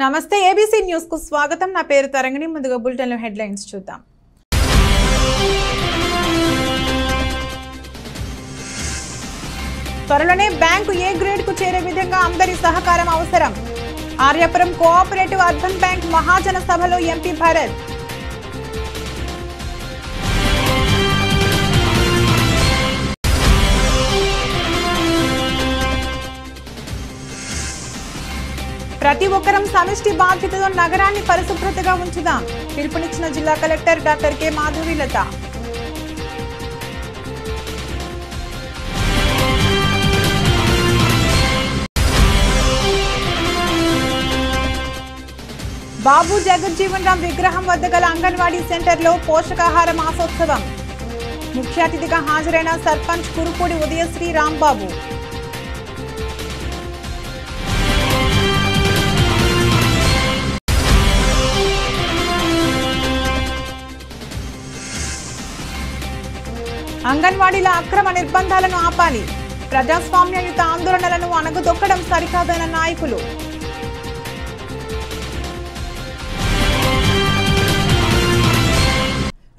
నమస్తే ఏబీసీ న్యూస్కు స్వాగతం. నా పేరు తరంగిణి. ముందుగా బులెటిన్లో హెడ్లైన్స్ చూద్దాం. త్వరలోనే బ్యాంకు ఏ గ్రేడ్కు చేరే విధంగా అందరి సహకారం అవసరం. ఆర్యపురం కోఆపరేటివ్ అర్బన్ బ్యాంక్ మహాజన సభలో ఎంపీ భరత్. ప్రతి ఒక్కరం సమిష్టి బాధ్యతతో నగరాన్ని పరిశుభ్రతగా ఉంచుదాం. పిలుపునిచ్చిన జిల్లా collector doctor K. Madhavilatha Babu Jagjivan Ram విగ్రహం వద్ద గల అంగన్వాడీ సెంటర్లో పోషకాహార మాసోత్సవం. ముఖ్య అతిథిగా హాజరైన సర్పంచ్ కురుపూడి ఉదయశ్రీ రాంబాబు. అంగన్వాడీల అక్రమ నిర్బంధాలను ఆపాలి. ప్రజాస్వామ్యయుత ఆందోళనలను అణగదొక్కడం సరికాదన్న నాయకులు.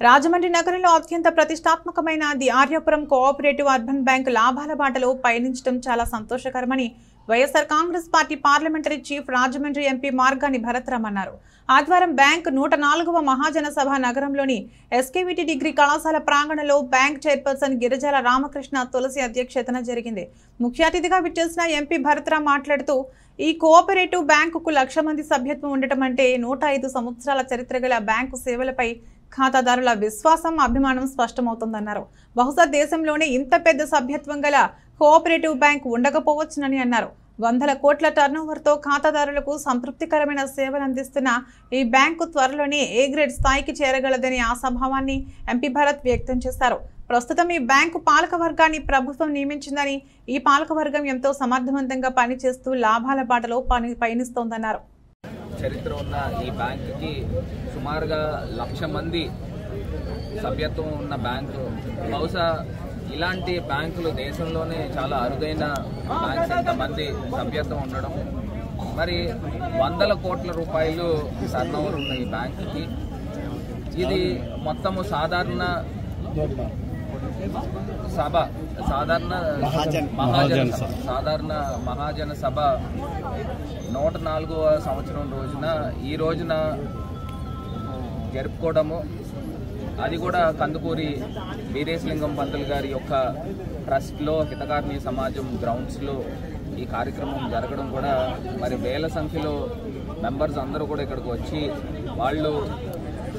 రాజమండ్రి నగరంలో అత్యంత ప్రతిష్టాత్మకమైన the Aryapuram cooperative urban bank లాభాల బాటలో పయనించడం చాలా సంతోషకరమని YSR Congress Party parliamentary chief Rajahmundry MP Margani Bharatram అన్నారు ఆదివారం బ్యాంక్ నూట నాలుగవ మహాజన సభ నగరంలోని ఎస్కేవిటి డిగ్రీ కళాశాల ప్రాంగణంలో బ్యాంక్ చైర్పర్సన్ గిరిజాల రామకృష్ణ తులసి అధ్యక్షతన జరిగింది. ముఖ్య అతిథిగా విచ్చేసిన ఎంపీ భరత్రామ్ మాట్లాడుతూ ఈ కోఆపరేటివ్ బ్యాంకుకు లక్ష మంది సభ్యత్వం ఉండటం అంటే నూట ఐదు సంవత్సరాల చరిత్ర గల బ్యాంకు సేవలపై ఖాతాదారుల విశ్వాసం అభిమానం స్పష్టమవుతుందన్నారు. బహుశా దేశంలోనే ఇంత పెద్ద సభ్యత్వం గల కోఆపరేటివ్ బ్యాంక్ ఉండకపోవచ్చునని అన్నారు. వందల కోట్ల టర్నోవర్తో ఖాతాదారులకు సంతృప్తికరమైన సేవలు అందిస్తున్న ఈ బ్యాంకు త్వరలోనే ఏ గ్రేడ్ స్థాయికి చేరగలదని ఆశాభావాన్ని ఎంపీ భరత్ వ్యక్తం చేశారు. ప్రస్తుతం ఈ బ్యాంకు పాలక వర్గాన్ని ప్రభుత్వం నియమించిందని ఈ పాలక వర్గం ఎంతో సమర్థవంతంగా పనిచేస్తూ లాభాల బాటలో పని పయనిస్తోందన్నారు. చరిత్ర ఉన్న ఈ బ్యాంకుకి సుమారుగా లక్ష మంది సభ్యత్వం ఉన్న బ్యాంకు. బహుశా ఇలాంటి బ్యాంకులు దేశంలోనే చాలా అరుదైన బ్యాంక్స్ ఇంతమంది సభ్యత్వం ఉండడం. మరి వందల కోట్ల రూపాయలు టర్నోవర్ ఉన్న ఈ బ్యాంకుకి. ఇది మొత్తము సాధారణ సభ సాధారణ మహాజన సభ. సాధారణ మహాజన సభ నూట నాలుగవ సంవత్సరం రోజున ఈ రోజున జరుపుకోవడము అది కూడా కందుకూరి వీరేశలింగం పంతులు గారి యొక్క ట్రస్ట్లో హితకారిణి సమాజం గ్రౌండ్స్లో ఈ కార్యక్రమం జరగడం కూడా మరి వేల సంఖ్యలో మెంబర్స్ అందరూ కూడా ఇక్కడికి వచ్చి వాళ్ళు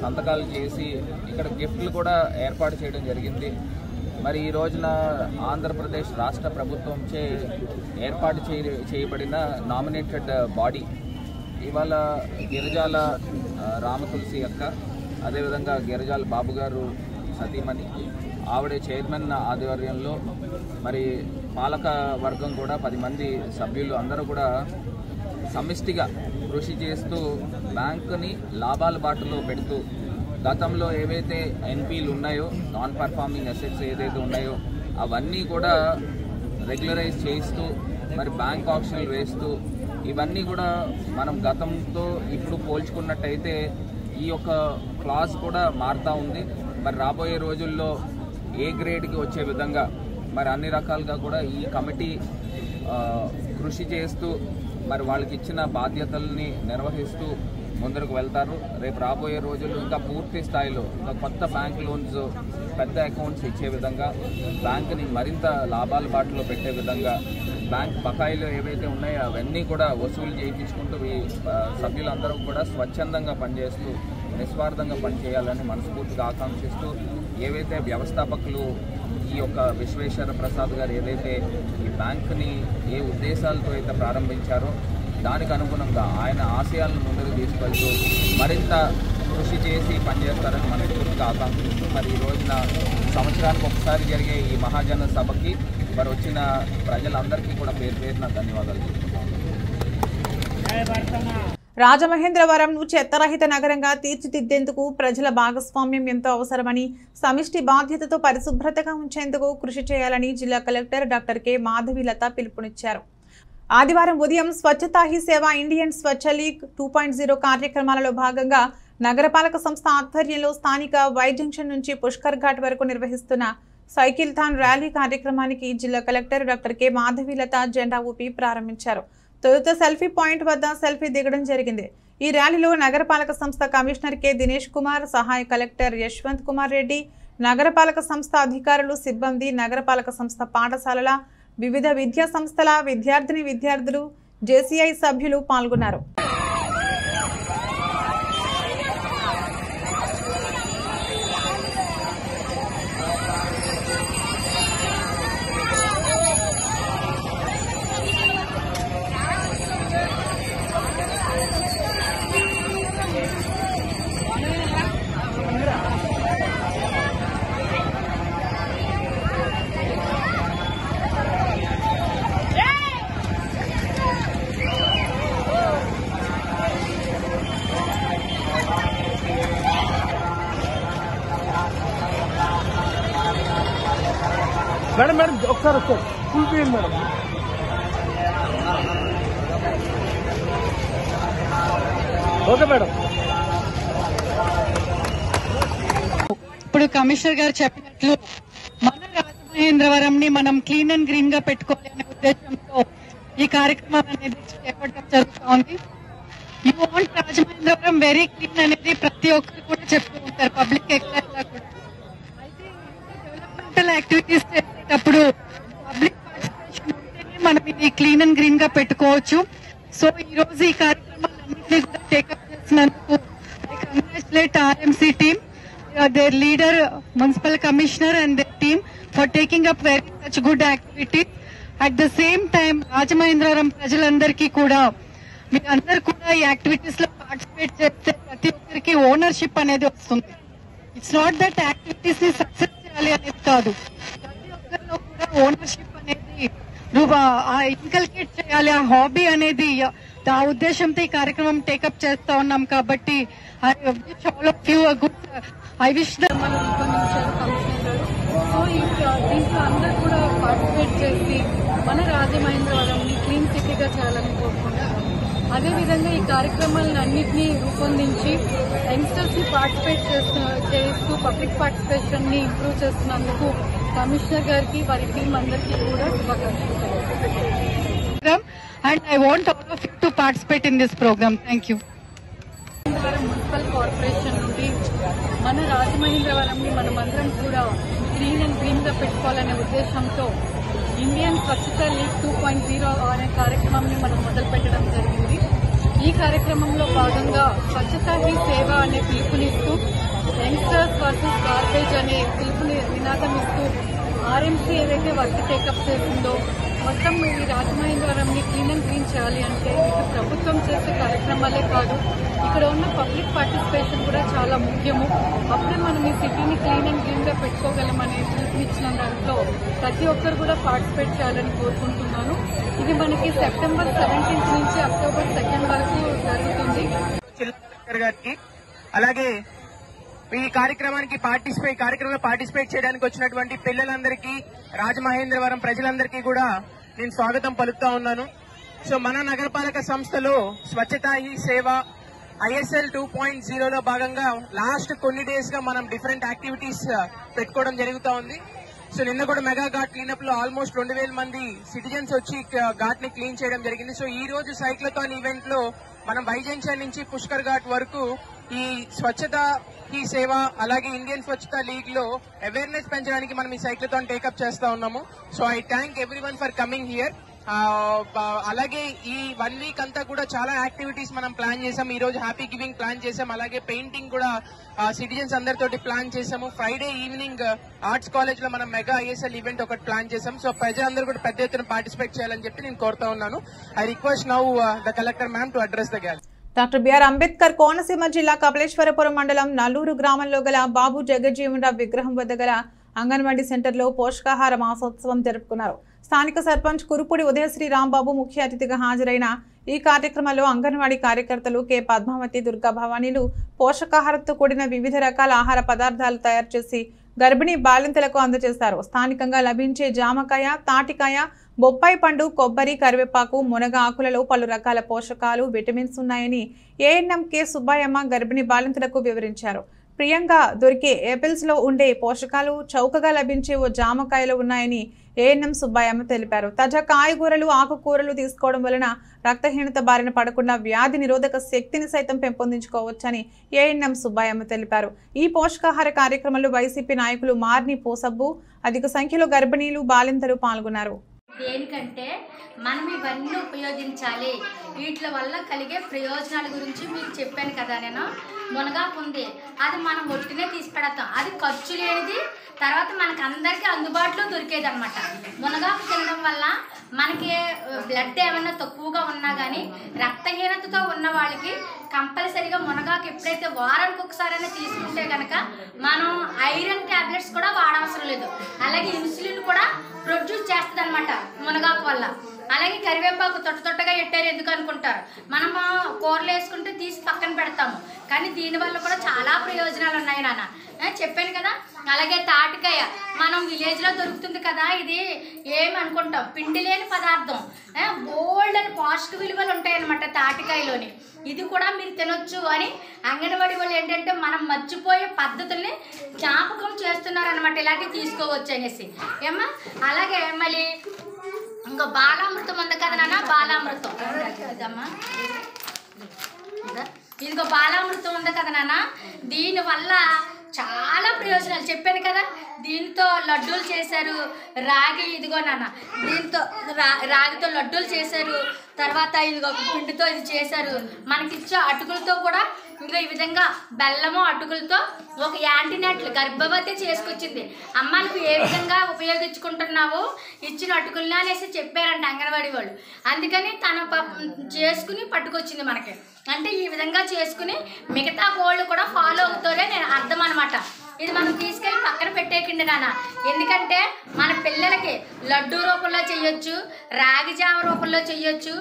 సంతకాలు చేసి ఇక్కడ గిఫ్ట్లు కూడా ఏర్పాటు చేయడం జరిగింది. మరి ఈ రోజున ఆంధ్రప్రదేశ్ రాష్ట్ర ప్రభుత్వంచే ఏర్పాటు చేయ చేయబడిన నామినేటెడ్ బాడీ ఇవాళ గిరిజాల రామతులసి యొక్క అదేవిధంగా గిరిజాల బాబు గారు సతీమణి ఆవిడ చైర్మన్ ఆధ్వర్యంలో మరి పాలక వర్గం కూడా పది మంది సభ్యులు అందరూ కూడా సమిష్టిగా కృషి చేస్తూ బ్యాంకుని లాభాల బాటలో పెడుతూ గతంలో ఏవైతే ఎన్పీలు ఉన్నాయో నాన్ పర్ఫార్మింగ్ అసెట్స్ ఏదైతే ఉన్నాయో అవన్నీ కూడా రెగ్యులరైజ్ చేస్తూ మరి బ్యాంక్ ఆప్షన్లు వేస్తూ ఇవన్నీ కూడా మనం గతంతో ఇప్పుడు పోల్చుకున్నట్టయితే ఈ యొక్క క్లాస్ కూడా మారుతూ ఉంది. మరి రాబోయే రోజుల్లో ఏ గ్రేడ్కి వచ్చే విధంగా మరి అన్ని రకాలుగా కూడా ఈ కమిటీ కృషి చేస్తూ మరి వాళ్ళకి ఇచ్చిన బాధ్యతల్ని నిర్వహిస్తూ ముందరకు వెళ్తారు. రేపు రాబోయే రోజుల్లో ఇంకా పూర్తి స్థాయిలో ఇంకా కొత్త బ్యాంక్ లోన్స్ పెద్ద అకౌంట్స్ ఇచ్చే విధంగా బ్యాంకుని మరింత లాభాల బాటలో పెట్టే విధంగా బ్యాంక్ బకాయిలు ఏవైతే ఉన్నాయో అవన్నీ కూడా వసూలు చేయించుకుంటూ ఈ సభ్యులందరూ కూడా స్వచ్ఛందంగా పనిచేస్తూ నిస్వార్థంగా పనిచేయాలని మనస్ఫూర్తిగా ఆకాంక్షిస్తూ ఏవైతే వ్యవస్థాపకులు ఈ యొక్క విశ్వేశ్వర ప్రసాద్ గారు ఏదైతే ఈ బ్యాంకుని ఏ ఉద్దేశాలతో అయితే ప్రారంభించారో దానికి అనుగుణంగా ఆయన ఆశయాలను ముందుకు తీసుకెళ్తూ మరింత కృషి చేసి పనిచేస్తారని మనస్ఫూర్తిగా ఆకాంక్షిస్తూ మరి ఈ రోజున సంవత్సరానికి ఒకసారి జరిగే ఈ మహాజన సభకి మరి వచ్చిన ప్రజలందరికీ కూడా పేరు పేరున ధన్యవాదాలు చెప్తున్నాను. రాజమహేంద్రవరంను చెత్తరహిత నగరంగా తీర్చిదిద్దేందుకు ప్రజల భాగస్వామ్యం ఎంతో అవసరమని సమిష్టి బాధ్యతతో పరిశుభ్రతగా ఉంచేందుకు కృషి చేయాలని జిల్లా కలెక్టర్ డాక్టర్ కె. మాధవిలత పిలుపునిచ్చారు. ఆదివారం ఉదయం Swachhata Hi Seva Indian Swachh league two point కార్యక్రమాలలో భాగంగా నగరపాలక సంస్థ ఆధ్వర్యంలో స్థానిక వై జంక్షన్ నుంచి పుష్కర్ ఘాట్ వరకు నిర్వహిస్తున్న సైకిల్ థాన్ ర్యాలీ కార్యక్రమానికి జిల్లా కలెక్టర్ డాక్టర్ కె మాధవీలత జెండా ఊపి ప్రారంభించారు. తొలుత సెల్ఫీ పాయింట్ వద్ద సెల్ఫీ దిగడం జరిగింది. ఈ ర్యాలీలో నగరపాలక సంస్థ కమిషనర్ కె దినేష్ కుమార్ సహాయ కలెక్టర్ యశ్వంత్ కుమార్ రెడ్డి నగరపాలక సంస్థ అధికారులు సిబ్బంది నగరపాలక సంస్థ పాఠశాలల వివిధ విద్యా సంస్థల విద్యార్థిని విద్యార్థులు జేసీఐ సభ్యులు పాల్గొన్నారు. మేడం మేడం ఒకసారి ఒకసారి ఫుల్ చేయండి మేడం. Okay madam. ఇప్పుడు కమిషనర్ గారు చెప్పినట్లు మన రాజమహేంద్రవరం ని మనం క్లీన్ అండ్ గ్రీన్గా పెట్టుకోవాలనే ఉద్దేశంతో ఈ కార్యక్రమం అనేది చేపట్టడం జరుగుతోంది. You want Rajamahendravaram very clean అనేది ప్రతి ఒక్కరు కూడా చెప్తూ ఉంటారు పబ్లిక్ ఎక్కడైనా కూడా. అయితే డెవలప్మెంటల్ యాక్టివిటీస్ చేసేటప్పుడు పబ్లిక్ పార్టిసిపేషన్ ఉంటేనే మనం ఇది క్లీన్ అండ్ గ్రీన్గా పెట్టుకోవచ్చు. సో ఈ రోజు ఈ కార్యక్రమాలన్నింటినీ కూడా టేకప్ చేసినందుకు congratulate RMC team their leader municipal commissioner and their team for taking up very such good activity at the same time Rajamahendravaram ప్రజలందరికీ కూడా మీరందరూ కూడా ఈ యాక్టివిటీస్లో పార్టిసిపేట్ చేస్తే ప్రతి ఒక్కరికి ఓనర్షిప్ అనేది వస్తుంది. ఇట్స్ నాట్ దట్ యాక్టివిటీస్ని సక్సెస్ చేయాలి అనేది కాదు. ప్రతి కూడా ఓనర్షిప్ అనేది నువ్వు ఇన్కల్కేట్ చేయాలి ఆ హాబీ అనేది ఆ ఉద్దేశంతో ఈ కార్యక్రమం టేకప్ చేస్తా ఉన్నాం కాబట్టి I wish all of you good I wish so ఈ దీంట్లో అందరూ కూడా పార్టిసిపేట్ చేసి మన రాజమహేంద్రవరంని క్లీన్ సిటీగా చేయాలని కోరుకుంటున్నాం. అదేవిధంగా ఈ కార్యక్రమాలను అన్నింటినీ రూపొందించి యంగ్స్టర్స్ పార్టిసిపేట్ చేస్తూ చేస్తూ పబ్లిక్ పార్టిసిపేషన్ని ఇంప్రూవ్ చేస్తున్నందుకు కమిషనర్ గారికి వారి టీం అందరికీ కూడా శుభాకాంక్షలు. And I want want all of you to participate in this program. Municipal corporation నుండి మన రాజమహేంద్రవరంని మనమందరం కూడా గ్రీన్ అండ్ గ్రీన్గా పెట్టుకోవాలనే ఉద్దేశంతో ఇండియన్ స్వచ్ఛత లీగ్ టూ పాయింట్ జీరో అనే కార్యక్రమాన్ని మనం మొదలు పెట్టడం జరిగింది. ఈ కార్యక్రమంలో భాగంగా స్వచ్ఛత హీ సేవ అనే పిలుపునిస్తూ యంగ్స్టర్స్ వర్సెస్ గార్బేజ్ అనే పిలుపు నినాదం ఇస్తూ ఆర్ఎంసీ ఏదైతే వర్క్ టేకప్ చేసిందో మొత్తం ఈ రాజమహేంద్రవరంని క్లీన్ అండ్ క్లీన్ చేయాలి అంటే ఇక ప్రభుత్వం చేసే కార్యక్రమాలే కాదు ఇక్కడ ఉన్న పబ్లిక్ పార్టిసిపేషన్ కూడా చాలా ముఖ్యము. అప్పుడే మనం ఈ సిటీని క్లీన్ అండ్ క్లీన్గా పెట్టుకోగలమనే పిలుపునిచ్చిన దాంట్లో ప్రతి ఒక్కరు కూడా పార్టిసిపేట్ చేయాలని కోరుకుంటున్నాను. ఇది మనకి సెప్టెంబర్ సెవెంటీన్త్ నుంచి అక్టోబర్ సెకండ్ వరకు జరుగుతుంది. అలాగే ఈ కార్యక్రమానికి పార్టిసిపేట్ కార్యక్రమంలో పార్టిసిపేట్ చేయడానికి వచ్చినటువంటి పిల్లలందరికీ రాజమహేంద్రవరం ప్రజలందరికీ కూడా నేను స్వాగతం పలుకుతా ఉన్నాను. సో మన నగరపాలక సంస్థలో Swachhata Hi Seva ISL two point జీరోలో భాగంగా లాస్ట్ కొన్ని డేస్గా మనం డిఫరెంట్ యాక్టివిటీస్ పెట్టుకోవడం జరుగుతూ ఉంది. సో నిన్న కూడా మెగా ఘాట్ క్లీనప్లో ఆల్మోస్ట్ రెండు వేల మంది సిటిజన్స్ వచ్చి ఘాట్ని క్లీన్ చేయడం జరిగింది. సో ఈ రోజు సైక్లథాన్ ఈవెంట్లో మనం వై నుంచి పుష్కర్ ఘాట్ వరకు ఈ స్వచ్ఛత ఈ సేవ అలాగే ఇండియన్ స్వచ్ఛత లీగ్లో అవేర్నెస్ పెంచడానికి మనం ఈ సైక్లథాన్ టేకప్ చేస్తా ఉన్నాము. So I thank everyone for coming here అలాగే ఈ వన్ వీక్ అంతా కూడా చాలా యాక్టివిటీస్ మనం ప్లాన్ చేసాం. ఈ రోజు హ్యాపీ గివింగ్ ప్లాన్ చేసాం. అలాగే పెయింటింగ్ కూడా uh, సిటిజన్స్ అందరితోటి ప్లాన్ చేసాము. ఫ్రైడే ఈవినింగ్ ఆర్ట్స్ కాలేజ్లో మనం మెగా ఐఎస్ఎల్ ఈవెంట్ ఒకటి ప్లాన్ చేసాం. సో ప్రజలందరూ కూడా పెద్ద ఎత్తున పార్టిసిపేట్ చేయాలని చెప్పి నేను కోరుతా ఉన్నాను. I request now the collector ma'am to address the gallery doctor BR Ambedkar Konaseema జిల్లా కపలేశ్వరపురం మండలం నల్లూరు గ్రామంలో గల బాబు జగజ్జీవనరావు విగ్రహం వద్ద గల అంగన్వాడీ సెంటర్లో పోషకాహార మాసోత్సవం జరుపుకున్నారు. స్థానిక సర్పంచ్ కురుపుడి ఉదయశ్రీ రాంబాబు ముఖ్య అతిథిగా హాజరైన ఈ కార్యక్రమంలో అంగన్వాడీ కార్యకర్తలు కె. పద్మావతి దుర్గా భవానీలు పోషకాహారంతో కూడిన వివిధ రకాల ఆహార పదార్థాలు తయారు చేసి గర్భిణీ బాలింతలకు అందజేశారు. స్థానికంగా లభించే జామకాయ తాటికాయ బొప్పాయి పండు కొబ్బరి కరివేపాకు మునగ ఆకులలో పలు రకాల పోషకాలు విటమిన్స్ ఉన్నాయని ఏఎన్ఎం కె సుబ్బాయమ్మ గర్భిణీ బాలింతలకు వివరించారు. ప్రియంగా దొరికే ఏపిల్స్లో ఉండే పోషకాలు చౌకగా లభించే ఓ జామకాయలు ఉన్నాయని ఏఎన్ఎం సుబ్బాయమ్మ తెలిపారు. తాజా కాయగూరలు ఆకుకూరలు తీసుకోవడం వలన రక్తహీనత బారిన పడకుండా వ్యాధి నిరోధక శక్తిని సైతం పెంపొందించుకోవచ్చని ఏఎన్ఎం సుబ్బాయమ్మ తెలిపారు. ఈ పోషకాహార కార్యక్రమంలో వైసీపీ నాయకులు మార్ని పోసబ్బు అధిక సంఖ్యలో గర్భిణీలు బాలింతలు పాల్గొన్నారు. దేనికంటే మనం ఇవన్నీ ఉపయోగించాలి. వీటి వల్ల కలిగే ప్రయోజనాల గురించి మీకు చెప్పాను కదా నేను. మునగాకు ఉంది అది మనం ఒట్టినే తీసి పెడతాం. అది ఖర్చు లేనిది తర్వాత మనకు అందరికీ అందుబాటులో దొరికేది అనమాట మునగాకు తినడం వల్ల మనకి బ్లడ్ ఏమైనా తక్కువగా ఉన్నా కానీ రక్తహీనతతో ఉన్న వాళ్ళకి కంపల్సరీగా మునగాకు ఎప్పుడైతే వారానికి ఒకసారైనా తీసుకుంటే కనుక మనం ఐరన్ ట్యాబ్లెట్స్ కూడా వాడవసరం లేదు. అలాగే ఇన్సులిన్ కూడా ప్రొడ్యూస్ చేస్తుంది అనమాట మునగాకు వల్ల. అలాగే కరివేపాకు తొట్ట తొట్టగా ఎట్టారు ఎందుకు అనుకుంటారు? మనం కూరలు వేసుకుంటే తీసి పక్కన పెడతాము. కానీ దీనివల్ల కూడా చాలా ప్రయోజనాలు ఉన్నాయి నాన్న. చెప్పాను కదా? అలాగే తాటికాయ. మనం విలేజ్లో దొరుకుతుంది కదా ఇది ఏమనుకుంటాం పిండి లేని పదార్థం. బోల్డ్ అని పాస్ట్ విలువలు ఉంటాయన్నమాట తాటికాయలోని. ఇది కూడా మీరు తినొచ్చు అని అంగన్వాడీ వాళ్ళు ఏంటంటే మనం మర్చిపోయే పద్ధతుల్ని జ్ఞాపకం చేస్తున్నారనమాట ఇలాంటివి తీసుకోవచ్చు అనేసి. ఏమ్మా? అలాగే మళ్ళీ ఇంకో బాలామృతం ఉంది కదా నాన్న? బాలామృతం. ఇదమ్మా. ఇదా? ఇదిగో బాలామృతం ఉంది కదా నాన్న? దీనివల్ల చాలా ప్రయోజనాలు. చెప్పాను కదా దీంతో లడ్డూలు చేశారు రాగి. ఇదిగో నాన్న దీంతో రా రాగితో లడ్డూలు చేశారు. తర్వాత ఇదిగో పిండితో ఇది చేశారు. మనకిచ్చే అటుకులతో కూడా ఇంకా ఈ విధంగా బెల్లము అటుకులతో ఒక యాంటీనట్లు గర్భవతి చేసుకొచ్చింది. అమ్మ నువ్వు ఏ విధంగా ఉపయోగించుకుంటున్నావు ఇచ్చిన అటుకుల్ని అనేసి చెప్పారంట అంగన్వాడీ వాళ్ళు. అందుకని తన చేసుకుని పట్టుకొచ్చింది మనకి. అంటే ఈ విధంగా చేసుకుని మిగతా కోళ్ళు కూడా ఫాలో అవుతారే నేను అర్థం అనమాట ఇది మనం తీసుకెళ్ళి పక్కన పెట్టేకండి నాన్న. ఎందుకంటే మన పిల్లలకి లడ్డు రూపంలో చేయొచ్చు రాగిజామ రూపంలో చేయొచ్చు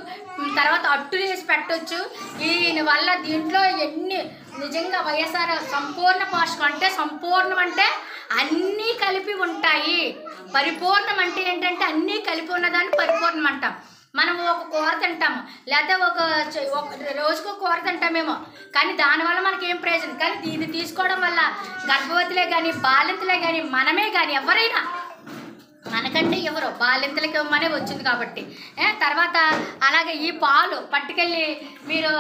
తర్వాత అట్టులు వేసి పెట్టొచ్చు. దీని వల్ల దీంట్లో ఎన్ని నిజంగా వైఎస్ఆర్ సంపూర్ణ పోషకం అంటే సంపూర్ణం అంటే అన్నీ కలిపి ఉంటాయి. పరిపూర్ణం అంటే ఏంటంటే అన్నీ కలిపి ఉన్నదాన్ని పరిపూర్ణం అంటాం. మనము ఒక కూర తింటాము. లేకపోతే ఒక ఒక రోజుకు కూర తింటామేమో. కానీ దానివల్ల మనకి ఏం ప్రయోజనం? కానీ దీన్ని తీసుకోవడం వల్ల గర్భవతులే కానీ బాలింతలే కానీ మనమే కానీ ఎవరైనా మనకంటే ఎవరు? బాలింతలకి ఇవ్వమనే వచ్చింది కాబట్టి. తర్వాత అలాగే ఈ పాలు పట్టుకెళ్ళి మీరు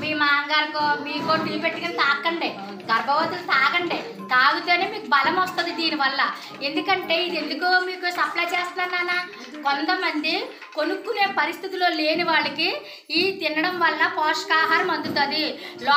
మీ మాంగారికో మీకో టీ పెట్టుకుని తాకండి. గర్భవతులు తాగండి. తాగితేనే మీకు బలం వస్తుంది దీనివల్ల. ఎందుకంటే ఇది ఎందుకో మీకు సప్లై చేస్తున్నానా కొంతమంది కొనుక్కునే పరిస్థితిలో లేని వాళ్ళకి ఈ తినడం వల్ల పోషకాహారం అందుతుంది. లో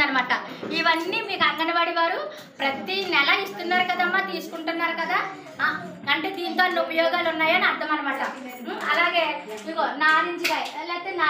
అనమాట ఇవన్నీ మీకు అంగన్వాడి వారు ప్రతి నెల ఇస్తున్నారు కదమ్మా తీసుకుంటున్నారు కదా? అంటే దీంతో అన్ని ఉపయోగాలు ఉన్నాయని అర్థం అనమాట అలాగే ఇగో నారింజకాయ లేకపోతే నా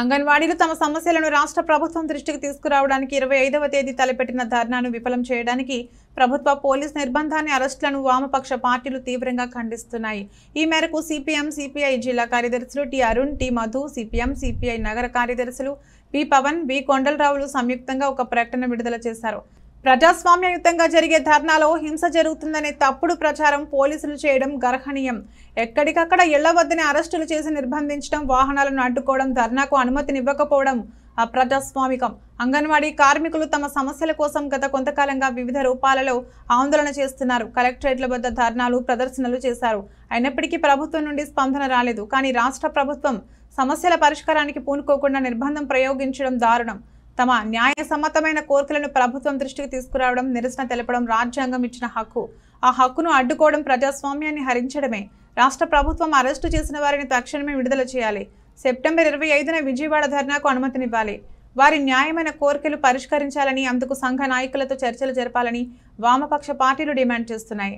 అంగన్వాడీలు తమ సమస్యలను రాష్ట్ర ప్రభుత్వం దృష్టికి తీసుకురావడానికి ఇరవై ఐదవ తేదీ తలపెట్టిన ధర్నాను విఫలం చేయడానికి ప్రభుత్వ పోలీస్ నిర్బంధాన్ని అరెస్టులను వామపక్ష పార్టీలు తీవ్రంగా ఖండిస్తున్నాయి. ఈ మేరకు సిపిఎం సిపిఐ జిల్లా కార్యదర్శులు T Arun T Madhu CPM CPI నగర కార్యదర్శులు బి పవన్ బి కొండలరావులు సంయుక్తంగా ఒక ప్రకటన విడుదల చేశారు. ప్రజాస్వామ్యయుతంగా జరిగే ధర్నాలో హింస జరుగుతుందనే తప్పుడు ప్రచారం పోలీసులు చేయడం గర్హనీయం. ఎక్కడికక్కడ ఇళ్ళ వద్దనే అరెస్టులు చేసి నిర్బంధించడం వాహనాలను అడ్డుకోవడం ధర్నాకు అనుమతినివ్వకపోవడం అప్రజాస్వామికం. అంగన్వాడీ కార్మికులు తమ సమస్యల కోసం గత కొంతకాలంగా వివిధ రూపాలలో ఆందోళన చేస్తున్నారు. కలెక్టరేట్ల వద్ద ధర్నాలు ప్రదర్శనలు చేశారు. అయినప్పటికీ ప్రభుత్వం నుండి స్పందన రాలేదు. కానీ రాష్ట్ర ప్రభుత్వం సమస్యల పరిష్కారానికి పూనుకోకుండా నిర్బంధం ప్రయోగించడం దారుణం. తమ న్యాయసమ్మతమైన కోరికలను ప్రభుత్వం దృష్టికి తీసుకురావడం నిరసన తెలపడం రాజ్యాంగం ఇచ్చిన హక్కు. ఆ హక్కును అడ్డుకోవడం ప్రజాస్వామ్యాన్ని హరించడమే. రాష్ట్ర ప్రభుత్వం అరెస్టు చేసిన వారిని తక్షణమే విడుదల చేయాలి. సెప్టెంబర్ ఇరవై ఐదున విజయవాడ ధర్నాకు అనుమతినివ్వాలి. వారి న్యాయమైన కోరికలు పరిష్కరించాలని అందుకు సంఘ నాయకులతో చర్చలు జరపాలని వామపక్ష పార్టీలు డిమాండ్ చేస్తున్నాయి.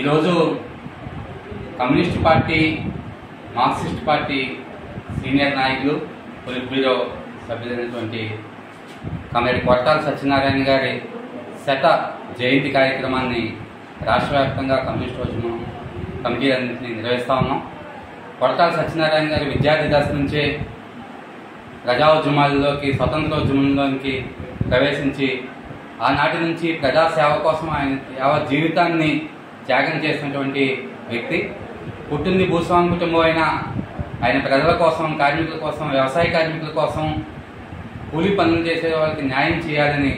ఈరోజు communist party marxist party senior నాయకులు పొలిట్ బ్యూరో సభ్యులైనటువంటి కమరేడి కొట్టాల సత్యనారాయణ గారి శత జయంతి కార్యక్రమాన్ని రాష్ట్ర వ్యాప్తంగా కమ్యూనిస్ట్ ఉద్యమం కమిటీలన్నింటినీ నిర్వహిస్తూ ఉన్నాం. కొడతాల సత్యనారాయణ గారి విద్యార్థి దశ నుంచే ప్రజా ఉద్యమాల్లోకి స్వతంత్ర ఉద్యమంలోకి ప్రవేశించి ఆనాటి నుంచి ప్రజాసేవ కోసం ఆయన యావత్ జీవితాన్ని త్యాగం చేసినటువంటి వ్యక్తి. పుట్టింది భూస్వామి కుటుంబం అయినా ఆయన ప్రజల కోసం కార్మికుల కోసం వ్యవసాయ కార్మికుల కోసం కూలీ పనులు చేసే వాళ్ళకి న్యాయం చేయాలని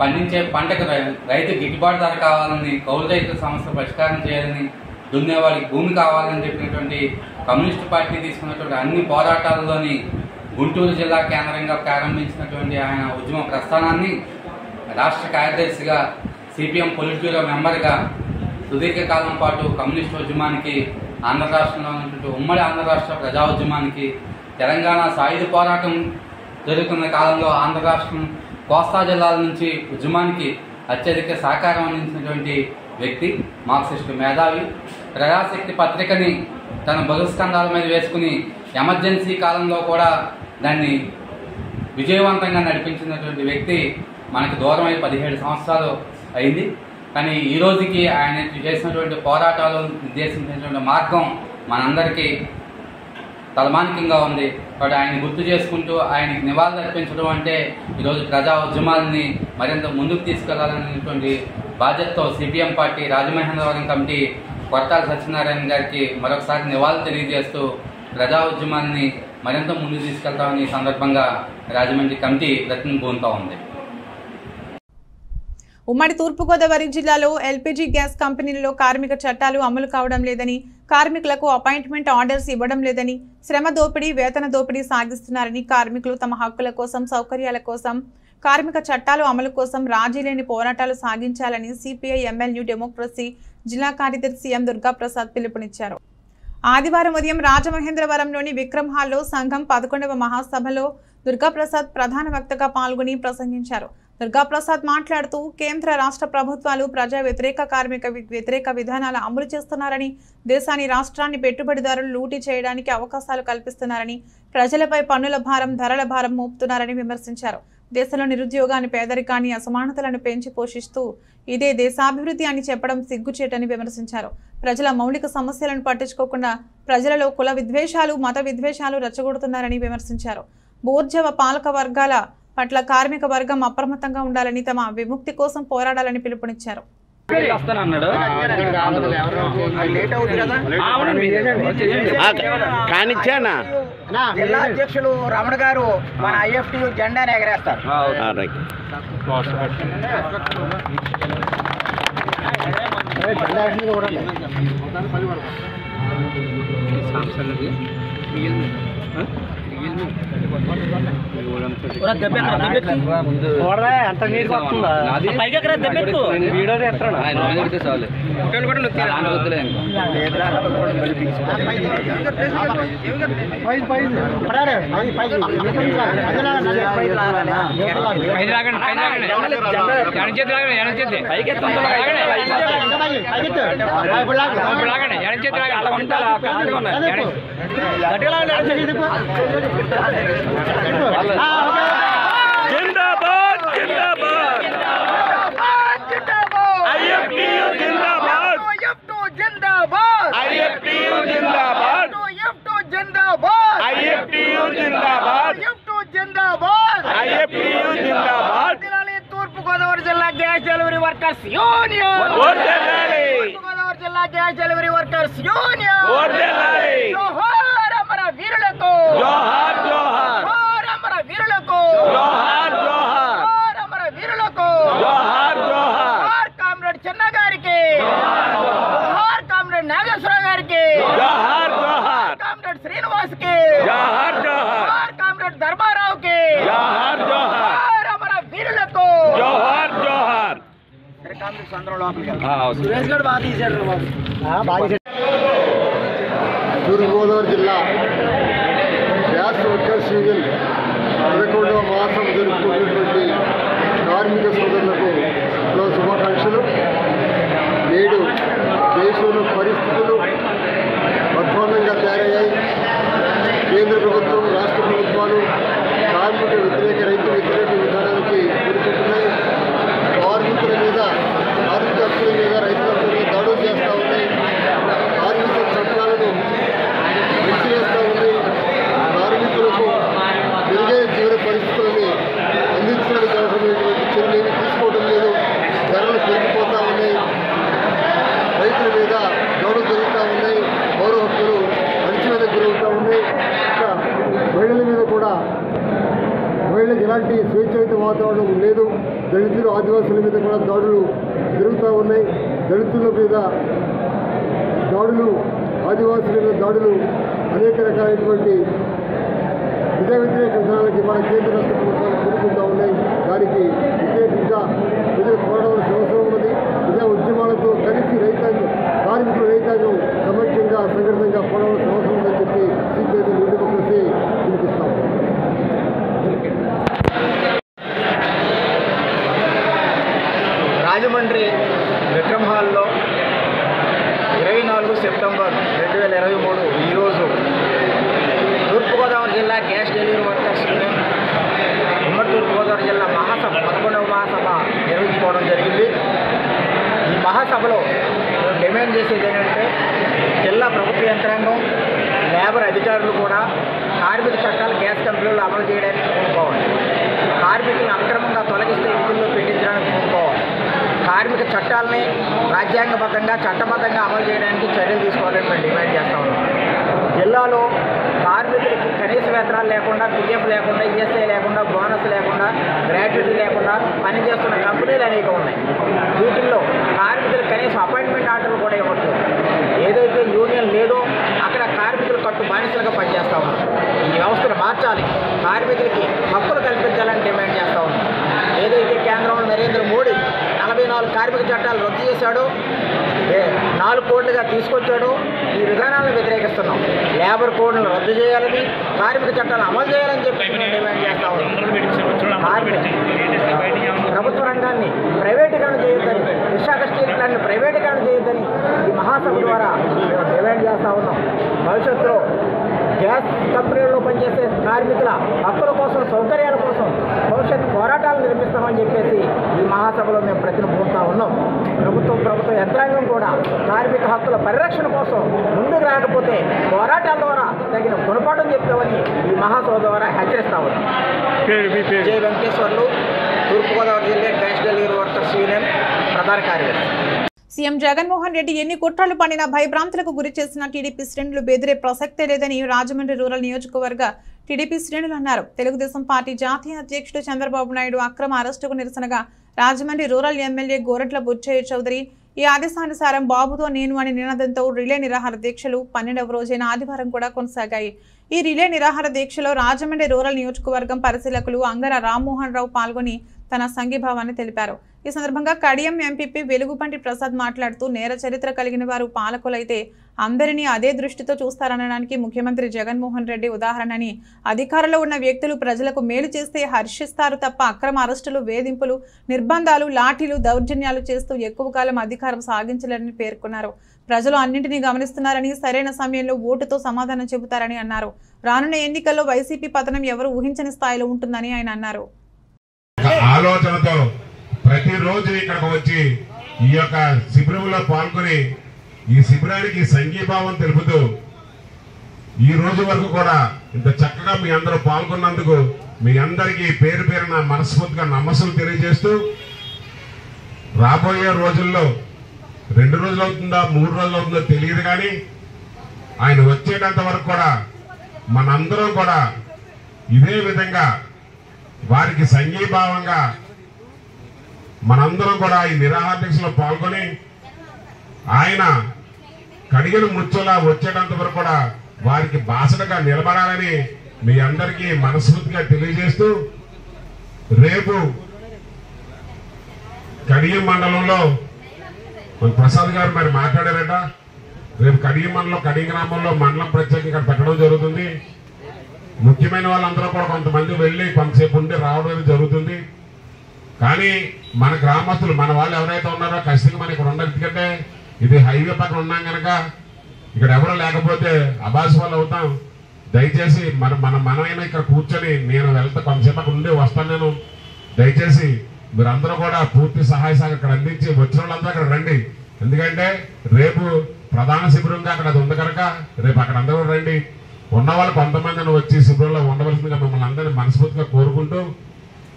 పండించే పంటకు రై- రైతు గిట్టుబాటు ధర కావాలని కౌలు రైతుల సమస్య పరిష్కారం చేయాలని దున్నే వాళ్ళకి భూమి కావాలని చెప్పినటువంటి కమ్యూనిస్ట్ పార్టీ తీసుకున్నటువంటి అన్ని పోరాటాల్లోని గుంటూరు జిల్లా కేంద్రంగా ప్రారంభించినటువంటి ఆయన ఉద్యమ ప్రస్థానాన్ని రాష్ట్ర కార్యదర్శిగా సిపిఎం పొలిట్ బ్యూరో మెంబర్గా సుదీర్ఘకాలం పాటు కమ్యూనిస్ట్ ఉద్యమానికి ఆంధ్ర రాష్ట్రంలో ఉన్నటువంటి ఉమ్మడి ఆంధ్ర రాష్ట్ర ప్రజా ఉద్యమానికి తెలంగాణ సాయుధ పోరాటం జరుగుతున్న కాలంలో ఆంధ్ర రాష్ట్రం కోస్తా జిల్లాల నుంచి ఉద్యమానికి అత్యధిక సహకారం అందించినటువంటి వ్యక్తి మార్క్సిస్టు మేధావి. ప్రజాశక్తి పత్రికని తన బహుస్కంధాల మీద వేసుకుని ఎమర్జెన్సీ కాలంలో కూడా దాన్ని విజయవంతంగా నడిపించినటువంటి వ్యక్తి మనకు దూరం అయి పదిహేడు సంవత్సరాలు అయింది. కానీ ఈ రోజుకి ఆయన చేసినటువంటి పోరాటాలు నిర్దేశించినటువంటి మార్గం మనందరికీ తలమానికంగా ఉంది. వాడు ఆయన గుర్తు చేసుకుంటూ ఆయనకి నివాళులు అర్పించడం అంటే ఈరోజు ప్రజా ఉద్యమాలని మరింత ముందుకు తీసుకెళ్ళాలనేటువంటి బాధ్యతతో సిపిఎం పార్టీ రాజమహేంద్రవరం కమిటీ కొట్టాల సత్యనారాయణ గారికి మరొకసారి నివాళులు తెలియజేస్తూ ప్రజా ఉద్యమాన్ని మరింత ముందుకు తీసుకెళ్తామని సందర్భంగా రాజమండ్రి కమిటీ ప్రతినిధిగా ఉంది. ఉమ్మడి తూర్పుగోదావరి జిల్లాలో ఎల్పీజీ గ్యాస్ కంపెనీలలో కార్మిక చట్టాలు అమలు కావడం లేదని కార్మికులకు అపాయింట్మెంట్ ఆర్డర్స్ ఇవ్వడం లేదని శ్రమ దోపిడీ వేతన దోపిడీ సాగిస్తున్నారని కార్మికులు తమ హక్కుల కోసం సౌకర్యాల కోసం కార్మిక చట్టాలు అమలు కోసం రాజీ లేని పోరాటాలు సాగించాలని సిపిఐ ఎమ్మెల్యూ డెమోక్రసీ జిల్లా కార్యదర్శి ఎం దుర్గాప్రసాద్ పిలుపునిచ్చారు. ఆదివారం ఉదయం రాజమహేంద్రవరంలోని విక్రమ్ హాల్లో సంఘం పదకొండవ మహాసభలో దుర్గాప్రసాద్ ప్రధాన వక్తగా పాల్గొని ప్రసంగించారు. దుర్గాప్రసాద్ మాట్లాడుతూ కేంద్ర రాష్ట్ర ప్రభుత్వాలు ప్రజా వ్యతిరేక కార్మిక వి- వ్యతిరేక విధానాలు అమలు చేస్తున్నారని దేశాన్ని రాష్ట్రాన్ని పెట్టుబడిదారులు లూటీ చేయడానికి అవకాశాలు కల్పిస్తున్నారని ప్రజలపై పన్నుల భారం ధరల భారం మోపుతున్నారని విమర్శించారు. దేశంలో నిరుద్యోగాన్ని పేదరికాన్ని అసమానతలను పెంచి పోషిస్తూ ఇదే దేశాభివృద్ధి అని చెప్పడం సిగ్గుచేటని విమర్శించారు. ప్రజల మౌలిక సమస్యలను పట్టించుకోకుండా ప్రజలలో కుల విద్వేషాలు మత విద్వేషాలు రెచ్చగొడుతున్నారని విమర్శించారు. బోర్జవ పాలక వర్గాల పట్ల కార్మిక వర్గం అప్రమత్తంగా ఉండాలని తమ విముక్తి కోసం పోరాడాలని పిలుపునిచ్చారు. కానిచ్చానా జిల్లా అధ్యక్షులు రమణ గారు మన ఐఎఫ్టి జెండాని ఎగరేస్తారు. ఎడచేతి అలా ఎంత నీరు వస్తుందా వీడియో చేస్తాను జిందాబాద్ జిందాబాద్ ఐఎఫ్టియు జిందాబాద్ ఐఎఫ్టియు జిందాబాద్ ఐఎఫ్టియు జిందాబాద్ ఐఎఫ్టియు జిందాబాద్ తూర్పు గోదావరి జిల్లా గ్యాస్ డెలివరీ వర్కర్స్ యూనియన్ ఓర్దెల్లాలి తూర్పు గోదావరి జిల్లా గ్యాస్ డెలివరీ వర్కర్స్ యూనియన్ ఓర్దెల్లాలి జోహార్ అమర వీరులకు జోహార్ జోహార్ జోహార్ అమర వీరులకు జోహార్ జోహార్ జోహార్ అమర వీరులకు జోహార్ జోహార్ జోహార్ కామ్రేడ్ చిన్న గారికి జోహార్ కామ్రేడ్ నాగేశ్వరరావు గారికి జోహార్ జోహార్ కామ్రేడ్ శ్రీనివాస్ కి జోహార్ జోహార్ జోహార్ కామ్రేడ్ ధర్మారావుకి జోహార్ జోహార్ జోహార్ అమర వీరులకు జోహార్ జోహార్ సరే కామ్రేడ్స్ అందరూ లోపలికి వెళ్దాం. ఆ, అవసరం. సురేష్ గారు బాగా తీశాడు బాబు బాగా తీశాడు తూర్పుగోదావరి జిల్లా single. రాజమండ్రి విక్రమ్ హాల్లో ఇరవై నాలుగు సెప్టెంబర్ రెండు వేల ఇరవై మూడు ఈరోజు తూర్పుగోదావరి జిల్లా గ్యాస్ డెలివరీ వర్కర్స్ యూనియన్ ఉమ్మడి తూర్పుగోదావరి జిల్లా మహాసభ పదకొండవ మహాసభ నిర్వహించుకోవడం జరిగింది. ఈ మహాసభలో డిమాండ్ చేసేది ఏంటంటే జిల్లా ప్రభుత్వ యంత్రాంగం లేబర్ అధికారులు కూడా కార్మిక చట్టాలు గ్యాస్ కంపెనీలు అమలు చేయడానికి కోరుకోవాలి కార్మికులను అక్రమంగా తొలగిస్తే విధుల్లో పెట్టించడానికి కార్మిక చట్టాలని రాజ్యాంగబద్ధంగా చట్టబద్ధంగా అమలు చేయడానికి చర్యలు తీసుకోవాలని మేము డిమాండ్ చేస్తా ఉన్నాం. జిల్లాలో కార్మికులకి కనీస వేతనాలు లేకుండా పిఎఫ్ లేకుండా ఈఎస్ఐ లేకుండా బోనస్ లేకుండా గ్రాట్యుటీ లేకుండా పనిచేస్తున్న కంపెనీలు అనేక ఉన్నాయి. వీటిల్లో కార్మికులకు కనీసం అపాయింట్మెంట్ ఆర్డర్లు కూడా ఇవ్వచ్చు ఏదైతే యూనియన్ లేదో అక్కడ కార్మికులు కట్టు బానిసలుగా పనిచేస్తూ ఉన్నారు. ఈ వ్యవస్థను మార్చాలి. కార్మికులకి హక్కులు కల్పించాలని డిమాండ్ చేస్తూ ఉన్నాం. ఏదైతే కేంద్రంలో నరేంద్ర మోడీ నాలుగు కార్మిక చట్టాలు రద్దు చేశాడో. నాలుగు కోట్లుగా తీసుకొచ్చాడో. ఈ విధానాలను వ్యతిరేకిస్తున్నాం. లేబర్ కోడ్లను రద్దు చేయాలని కార్మిక చట్టాలను అమలు చేయాలని చెప్పి మేము డిమాండ్ చేస్తా ఉన్నాం. ప్రభుత్వ రంగాన్ని ప్రైవేటీకరణ చేయొద్దని విశాఖ స్టీల్ ప్లాంట్ని ప్రైవేటీకరణ చేయొద్దని ఈ మహాసభ ద్వారా మేము డిమాండ్ చేస్తా ఉన్నాం. భవిష్యత్తులో గ్యాస్ కంపెనీల్లో పనిచేసే కార్మికుల హక్కుల కోసం సౌకర్యాల కోసం భవిష్యత్ పోరాటాలు నిర్మిస్తామని చెప్పేసి ఈ మహాసభలో మేము ప్రతినిధులుతా ఉన్నాం. ప్రభుత్వం ప్రభుత్వ యంత్రాంగం కూడా కార్మిక హక్కుల పరిరక్షణ కోసం ముందుకు రాకపోతే పోరాటాల ద్వారా తగిన గుణపాఠం చెప్తామని ఈ మహాసభ ద్వారా హెచ్చరిస్తా ఉన్నాం. జై వెంకటేశ్వర్లు తూర్పుగోదావరి జిల్లా గ్యాస్ డెలివరీ వర్కర్స్ యూనియన్ ప్రధాన కార్యదర్శి. సీఎం జగన్మోహన్ రెడ్డి ఎన్ని కుట్రలు పడినా భయభ్రాంతులకు గురి చేసిన టీడీపీ శ్రేణులు బెదిరే ప్రసక్తే లేదని రాజమండ్రి రూరల్ నియోజకవర్గ టీడీపీ శ్రేణులు అన్నారు. తెలుగుదేశం పార్టీ జాతీయ అధ్యక్షుడు చంద్రబాబు నాయుడు అక్రమ అరెస్టుకు నిరసనగా రాజమండ్రి రూరల్ ఎమ్మెల్యే గోరట్ల బుచ్చయ్య చౌదరి ఈ ఆదేశానుసారం బాబుతో నేను అనే నినాదంతో రిలే నిరాహార దీక్షలు పన్నెండవ రోజైన ఆదివారం కూడా కొనసాగాయి. ఈ రిలే నిరాహార దీక్షలో రాజమండ్రి రూరల్ నియోజకవర్గం పరిశీలకులు అంగర రామ్మోహన్ రావు పాల్గొని తన సంఘీభావాన్ని తెలిపారు. ఈ సందర్భంగా కడియం ఎంపీపీ వెలుగుపంటి ప్రసాద్ మాట్లాడుతూ నేర చరిత్ర కలిగిన వారు పాలకులైతే అందరినీ అదే దృష్టితో చూస్తారనడానికి ముఖ్యమంత్రి జగన్మోహన్ రెడ్డి ఉదాహరణని అధికారంలో ఉన్న వ్యక్తులు ప్రజలకు మేలు చేస్తే హర్షిస్తారు తప్ప అక్రమ అరెస్టులు వేధింపులు నిర్బంధాలు లాఠీలు దౌర్జన్యాలు చేస్తూ ఎక్కువ కాలం అధికారం సాగించలేరని పేర్కొన్నారు. ప్రజలు అన్నింటినీ గమనిస్తున్నారని సరైన సమయంలో ఓటుతో సమాధానం చెబుతారని అన్నారు. రానున్న ఎన్నికల్లో వైసీపీ పతనం ఎవరు ఊహించని స్థాయిలో ఉంటుందని ఆయన అన్నారు. ఆలోచనతో ప్రతిరోజు ఇక్కడికి వచ్చి ఈ యొక్క శిబిరంలో పాల్గొని ఈ శిబిరానికి సంఘీభావం తెలుపుతూ ఈ రోజు వరకు కూడా ఇంత చక్కగా మీ అందరూ పాల్గొన్నందుకు మీ అందరికీ పేరు పేరున మనస్ఫూర్తిగా నమస్సులు తెలియజేస్తూ రాబోయే రోజుల్లో రెండు రోజులు అవుతుందా మూడు రోజులు అవుతుందో తెలియదు కానీ ఆయన వచ్చేటంత వరకు కూడా మనందరం కూడా ఇదే విధంగా వారికి సంఘీభావంగా మనందరం కూడా ఈ నిరాహార పాల్గొని ఆయన కడిగిన ముచ్చలా వచ్చేటంత వరకు కూడా వారికి బాసటగా నిలబడాలని మీ అందరికీ మనస్ఫూర్తిగా తెలియజేస్తూ రేపు కడియం మండలంలో మన ప్రసాద్ గారు మరి మాట్లాడారట. రేపు కడియం మండలం కడియం గ్రామంలో మండలం ప్రత్యేకంగా పెట్టడం జరుగుతుంది. ముఖ్యమైన వాళ్ళందరూ కూడా కొంతమంది వెళ్ళి కొంతసేపు ఉండి రావడం అనేది జరుగుతుంది. కానీ మన గ్రామస్తులు మన వాళ్ళు ఎవరైతే ఉన్నారో ఖచ్చితంగా మన ఇక్కడ ఉండరు ఎందుకంటే ఇది హైవే పక్కన ఉన్నాం కనుక ఇక్కడ ఎవరు లేకపోతే అబాస్ వాళ్ళు అవుతాం. దయచేసి మన మన మనమైనా ఇక్కడ కూర్చొని నేను వెళ్తా కొంతసేపు అక్కడ ఉండి వస్తాను నేను. దయచేసి మీరందరూ కూడా పూర్తి సహాయ సహకారం ఇక్కడ అందించి వచ్చిన వాళ్ళందరూ అక్కడ రండి. ఎందుకంటే రేపు ప్రధాన శిబిరంగా అక్కడ అది ఉంది కనుక రేపు అక్కడ అందరూ రండి. ఉన్న వాళ్ళు కొంతమందిని వచ్చి శిబిరంలో ఉండవలసిందిగా మిమ్మల్ని అందరినీ మనస్ఫూర్తిగా కోరుకుంటూ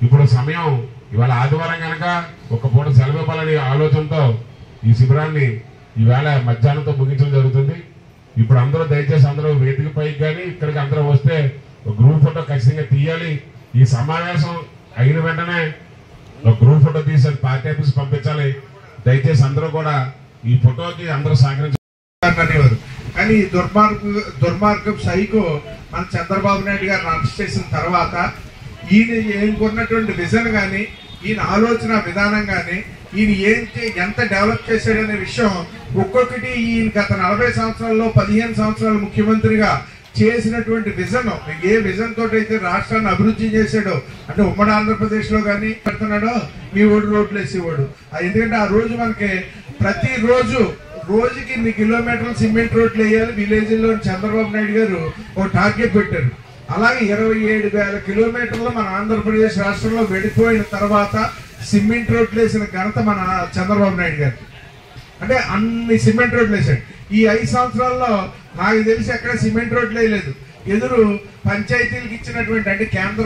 ఇప్పుడు సమయం ఇవాళ ఆదివారం కనుక ఒక పూట సెలవు ఇవ్వాలనే ఆలోచనతో ఈ శిబిరాన్ని ఈవేళ మధ్యాహ్నంతో ముగించడం జరుగుతుంది. ఇప్పుడు అందరూ దయచేసి అందరూ వేదిక పైకి కానీ ఇక్కడికి అందరూ వస్తే ఒక గ్రూప్ ఫోటో ఖచ్చితంగా తీయాలి. ఈ సమావేశం అయిన వెంటనే ఒక గ్రూప్ ఫోటో తీసి పార్టీ ఆఫీస్ పంపించాలి. దయచేసి అందరూ కూడా ఈ ఫోటోకి అందరూ సహకరించారు కానీ ఈ దుర్మార్గ దుర్మార్గం సైకో మన చంద్రబాబు నాయుడు గారిని అరెస్ట్ చేసిన తర్వాత ఈయన ఏనుకున్నటువంటి విజన్ కానీ ఈయన ఆలోచన విధానం కానీ ఈయన ఏం ఎంత డెవలప్ చేశాడనే విషయం ఒక్కొక్కటి ఈయన గత నలభై సంవత్సరాల్లో పదిహేను సంవత్సరాలు ముఖ్యమంత్రిగా చేసినటువంటి విజన్. ఏ విజన్ తోటైతే అయితే రాష్ట్రాన్ని అభివృద్ధి చేశాడో అంటే ఉమ్మడి ఆంధ్రప్రదేశ్లో కానీ పెడుతున్నాడో మీ ఓడి రోడ్లు వేసేవాడు ఎందుకంటే ఆ రోజు మనకి ప్రతిరోజు రోజుకి ఇన్ని కిలోమీటర్లు సిమెంట్ రోడ్లు వేయాలి. విలేజ్లో చంద్రబాబు నాయుడు గారు ఒక టార్గెట్ పెట్టారు. అలాగే ఇరవై ఏడు వేల కిలోమీటర్లు మన ఆంధ్రప్రదేశ్ రాష్ట్రంలో వెళ్ళిపోయిన తర్వాత సిమెంట్ రోడ్లు వేసిన ఘనత మన చంద్రబాబు నాయుడు గారు. అంటే అన్ని సిమెంట్ రోడ్లు వేసాడు ఈ ఐదు సంవత్సరాల్లో నాకు తెలిసి అక్కడ సిమెంట్ రోడ్లు వేయలేదు. ఎదురు పంచాయతీలకు ఇచ్చినటువంటి అంటే కేంద్ర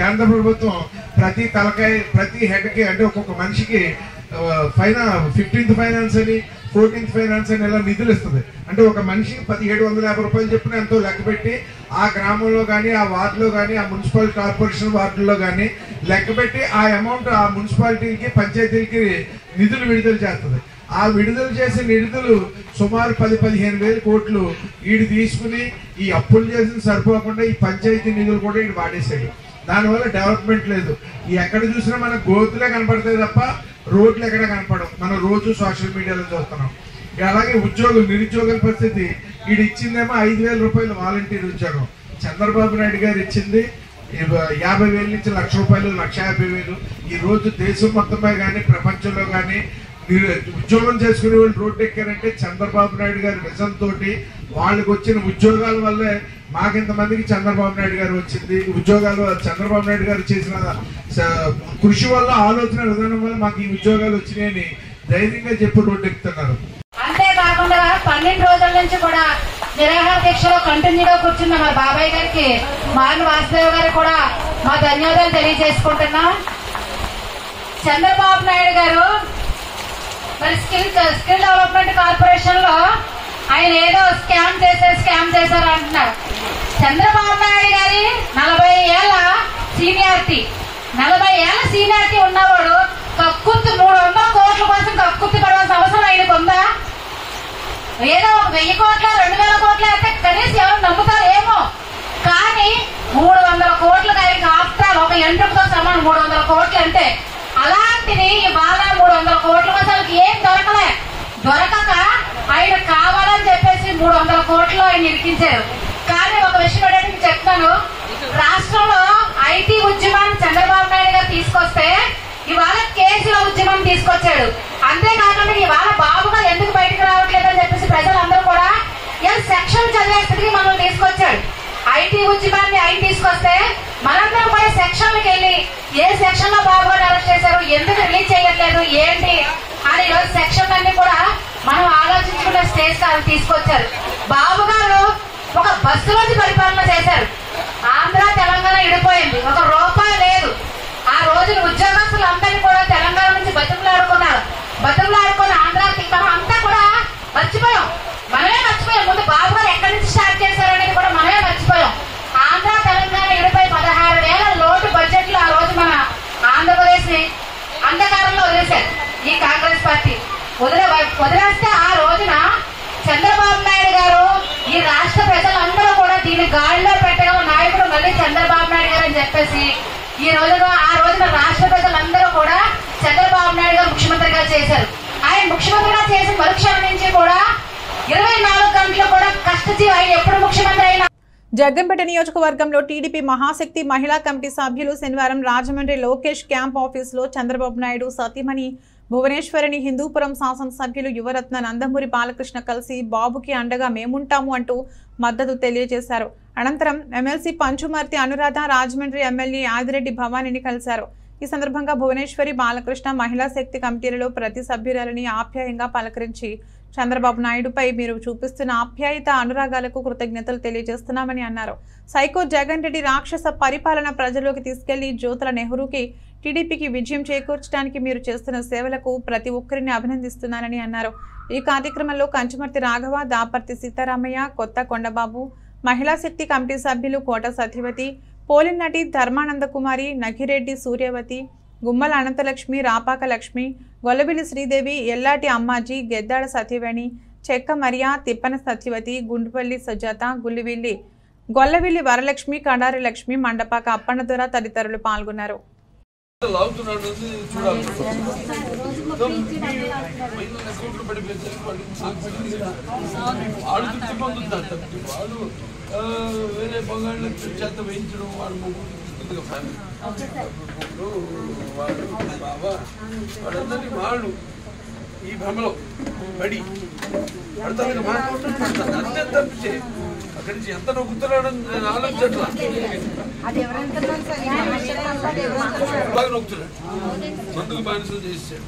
కేంద్ర ప్రభుత్వం ప్రతి తలకాయ ప్రతి హెడ్కి అంటే ఒక్కొక్క మనిషికి ఫైనా ఫిఫ్టీన్త్ ఫైనాన్స్ అని ఫోర్టీన్త్ ఫైనాన్స్ అని ఇలా నిధులు ఇస్తుంది అంటే ఒక మనిషికి పదిహేడు వందల యాభై రూపాయలు చెప్పిన ఎంతో లెక్క పెట్టి ఆ గ్రామంలో కానీ ఆ వార్డులో కానీ ఆ మున్సిపల్ కార్పొరేషన్ వార్డుల్లో కానీ లెక్క పెట్టి ఆ అమౌంట్ ఆ మున్సిపాలిటీకి పంచాయతీలకి నిధులు విడుదల చేస్తుంది. ఆ విడుదల చేసిన నిధులు సుమారు పది పదిహేను వేల కోట్లు వీడు తీసుకుని ఈ అప్పులు చేసిన సరిపోకుండా ఈ పంచాయతీ నిధులు కూడా వీడు వాడేశాడు. దానివల్ల డెవలప్మెంట్ లేదు. ఈ ఎక్కడ చూసినా మన గోతులే కనపడతాయి తప్ప రోడ్లు ఎక్కడ కనపడవు. మనం రోజు సోషల్ మీడియాలో చూస్తున్నాం. అలాగే ఉద్యోగులు నిరుద్యోగుల పరిస్థితి. వీడు ఇచ్చిందేమో ఐదు వేల రూపాయలు వాలంటీర్ ఉద్యోగం. చంద్రబాబు నాయుడు గారు ఇచ్చింది యాభై వేల నుంచి లక్ష రూపాయలు లక్ష యాభై వేలు. ఈ రోజు దేశం మొత్తమే కానీ ప్రపంచంలో కానీ ఉద్యోగం చేసుకునే వాళ్ళు రోడ్డు ఎక్కారంటే చంద్రబాబు నాయుడు గారి విజన్ తోటి వాళ్ళకి వచ్చిన ఉద్యోగాల వల్లే మాకింతమందికి చంద్రబాబు నాయుడు గారు వచ్చింది? ఉద్యోగాలు చంద్రబాబు నాయుడు గారు చేసిన కృషి వల్ల ఆలోచన విధానం వల్ల మాకు ఈ ఉద్యోగాలు వచ్చినాయని ధైర్యంగా చెప్పి రోడ్డు ఎక్కుతున్నారు అంతేకాకుండా పన్నెండు రోజుల నుంచి కూడా నిరాహార దీక్షలో కంటిన్యూగా కూర్చున్న మా బాబాయ్ గారికి మాన్ వాసుదేవ్ గారు కూడా మా ధన్యవాదాలు తెలియజేసుకుంటున్నాం. చంద్రబాబు నాయుడు గారు మరి స్కిల్ స్కిల్ డెవలప్మెంట్ కార్పొరేషన్లో ఆయన ఏదో స్కామ్ చేసే స్కామ్ చేశారు అంటున్నారు చంద్రబాబు నాయుడు గారి నలభై ఏళ్ళ సీనియారిటీ. నలభై ఏళ్ళ సీనియారిటీ ఉన్నవాడు కక్కుర్తి మూడు వందల కోట్ల కోసం కక్కుర్తి పడవలసిన అవసరం ఆయనకు ఉందా? ఏదో ఒక వెయ్యి కోట్ల రెండు వేల కోట్ల అయితే కనీసం ఎవరు నమ్ముతారు ఏమో కానీ మూడు వందల కోట్లకు ఆయనకి ఆఫ్టర్ ఒక ఎంట్రుకతో సమానం మూడు వందల కోట్లు అంటే అలాంటిది ఇవాళ మూడు వందల కోట్ల కోసం ఏం దొరకలే. దొరకక ఆయన కావాలని చెప్పేసి మూడు వందల కోట్లు ఆయన ఇరికించారు. కానీ ఒక విషయం ఏంటంటే చెప్తాను. రాష్ట్రంలో ఐటీ ఉద్యమాన్ని చంద్రబాబు నాయుడు గారు తీసుకొస్తే ఇవాళ కేసుల ఉద్యమం తీసుకొచ్చాడు. అంతేకాకుండా ఇవాళ బాబు గారు ఎందుకు బయటకు రావట్లేదని చెప్పేసి ప్రజలందరూ కూడా ఏం సెక్షన్ చదివే స్థితికి మనల్ని తీసుకొచ్చాడు. ఐటీ ఉద్యమాన్ని ఆయన తీసుకొస్తే మనందరం కూడా సెక్షన్లకు వెళ్ళి ఏ సెక్షన్లో బాబు గారు అరెస్ట్ చేశారు ఎందుకు రిలీజ్ చేయట్లేదు ఏంటి అని ఈరోజు సెక్షన్ అన్ని కూడా మనం ఆలోచించుకునే స్టేజ్ తీసుకొచ్చారు. బాబు గారు ఒక బస్సు నుంచి పరిపాలన చేశారు. ఆంధ్ర తెలంగాణ విడిపోయింది ఒక రూపాయి లేదు. ఆ రోజు ఉద్యోగస్తులు అందరినీ కూడా తెలంగాణ నుంచి బతుకులాడుకున్నారు బతుకులాడుకున్న ఆంధ్ర అంతా కూడా మర్చిపోయాం. మనమే మర్చిపోయాం. ముందు బాబు గారు ఎక్కడి నుంచి స్టార్ట్ చేశారనేది కూడా మనమే మర్చిపోయాం. ఆంధ్ర తెలంగాణ ఇడిపోయి పదహారు వేల లోటు బడ్జెట్లో ఆ రోజు మన ఆంధ్రప్రదేశ్ని అంధకారంలో వదిలేశారు ఈ కాంగ్రెస్ పార్టీ. వదిలే వదిలేస్తే ఆ రోజున చంద్రబాబు నాయుడు గారు ఈ రాష్ట్ర ప్రజలందరూ కూడా దీన్ని గాలిలో పెట్టగా నాయకుడు మళ్ళీ చంద్రబాబు నాయుడు గారు అని చెప్పేసి ఈ రోజున ఆ రోజున రాష్ట్ర ప్రజలందరూ కూడా చంద్రబాబు నాయుడు గారు ముఖ్యమంత్రిగా చేశారు. ఆయన ముఖ్యమంత్రిగా చేసిన మరుక్షణం నుంచి కూడా ఇరవై నాలుగు గంటలు కూడా కష్టజీవి ఆయన ఎప్పుడు ముఖ్యమంత్రి అయినా జగ్గంపేట నియోజకవర్గంలో టీడీపీ మహాశక్తి మహిళా కమిటీ సభ్యులు శనివారం రాజమండ్రి లోకేష్ క్యాంప్ ఆఫీసులో చంద్రబాబు నాయుడు సతీమణి భువనేశ్వరిని హిందూపురం శాసనసభ్యులు యువరత్న నందమూరి బాలకృష్ణ కలిసి బాబుకి అండగా మేముంటాము అంటూ మద్దతు తెలియజేశారు. అనంతరం ఎమ్మెల్సీ పంచుమర్తి అనురాధ రాజమండ్రి ఎమ్మెల్యే ఆదిరెడ్డి భవానీని కలిశారు. ఈ సందర్భంగా భువనేశ్వరి బాలకృష్ణ మహిళా శక్తి కమిటీలలో ప్రతి సభ్యురాలని ఆప్యాయంగా పలకరించి చంద్రబాబు నాయుడుపై మీరు చూపిస్తున్న ఆప్యాయత అనురాగాలకు కృతజ్ఞతలు తెలియజేస్తున్నామని అన్నారు. సైకో జగన్ రెడ్డి రాక్షస పరిపాలన ప్రజల్లోకి తీసుకెళ్ళి జ్యోతుల నెహ్రూకి టీడీపీకి విజయం చేకూర్చడానికి మీరు చేస్తున్న సేవలకు ప్రతి ఒక్కరిని అభినందిస్తున్నానని అన్నారు. ఈ కార్యక్రమంలో కంచుమర్తి రాఘవ దాపర్తి సీతారామయ్య కొత్త కొండబాబు మహిళా శక్తి కమిటీ సభ్యులు కోట సత్యవతి పోలిన్ నటి ధర్మానంద కుమారి నగిరెడ్డి సూర్యవతి గుమ్మల అనంతలక్ష్మి రాపాక లక్ష్మి గొల్లబిలి శ్రీదేవి ఎల్లాటి అమ్మాజీ గెద్దాడ సత్యవేణి చెక్క మరియా తిప్పన సత్యవతి గుండుపల్లి సుజాత గుల్లివిల్లి గొల్లవిల్లి వరలక్ష్మి కడారి లక్ష్మి మండపాక అప్పన్నదొర తదితరులు పాల్గొన్నారు. లాగుతున్నాడు చూడాలి. వాడు తృప్తి పొందుతాడు వాడు వేరే బంగాళ్ళు చేత వేయించడం వాడు ముగ్గురు ఫ్యామిలీ వాడు బాబా వాడందరినీ వాళ్ళు ఈ భ్రమలో పడి పడతాను అంతే తప్పితే అక్కడి నుంచి ఎంత నేను ఆలోచించట్లా. బాగా నొక్కుతున్నాడు మందుకు బానిసలు చేశాడు